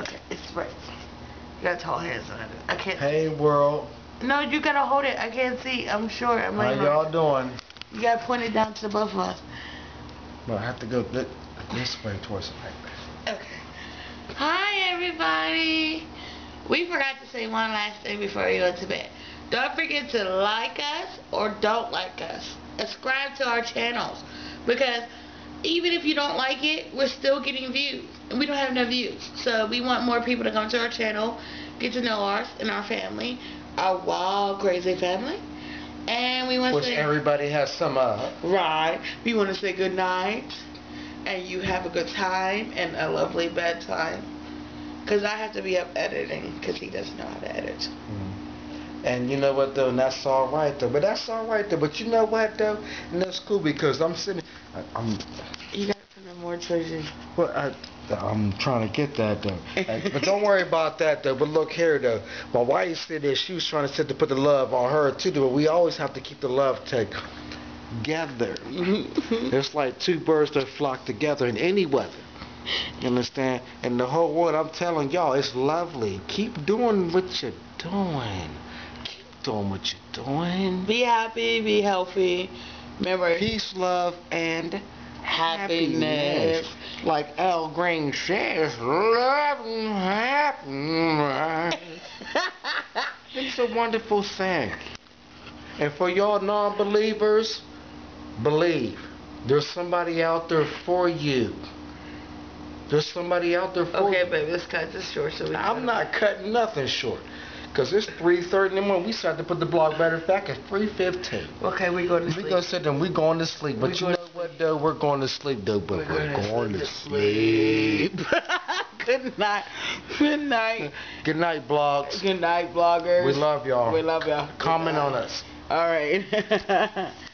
Okay, it's right. You got tall hands on it. I can't. Hey world, No, you gotta hold it. I can't see. I'm short. I'm how y'all doing? You gotta point it down to both of us. No, I have to go thi- this way towards the mic. Okay. Hi, everybody. We forgot to say one last thing before we go to bed. Don't forget to like us or don't like us. Subscribe to our channels because even if you don't like it, we're still getting views. And we don't have enough views. So we want more people to come to our channel, get to know us and our family, our wild, crazy family. And we want Which to say, everybody has some uh right, we want to say good night and you have a good time and a lovely bedtime. Because I have to be up editing because he doesn't know how to edit. And you know what though, and that's all right though. But that's all right though. But you know what though, and that's cool because I'm sitting, I, I'm, You got to put more choices. well, I, I'm trying to get that though. Like, but don't worry about that though. But look here though, my wife said that she was trying to sit to put the love on her too. But we always have to keep the love together. It's like two birds that flock together in any weather. You understand? And the whole world, I'm telling y'all, it's lovely. Keep doing what you're doing. Doing what you're doing. be happy, be healthy. Remember, Peace, love, and happiness. Like Al Green says, love and happiness. It's a wonderful thing. And for y'all non-believers, believe. There's somebody out there for you. There's somebody out there for okay, you. baby, let's cut this short so we I'm not cutting nothing short. Because it's 3.30 in the morning. We started to put the blog matter fact at 3.15. Okay, we going to We sleep. gonna sit there and we going to sleep. But We you know what though? We're going to sleep though, but We're we're, gonna going to sleep. sleep. Good night. Good night. Good night, blogs. Good night, bloggers. We love y'all. We love y'all. Comment on us. All right.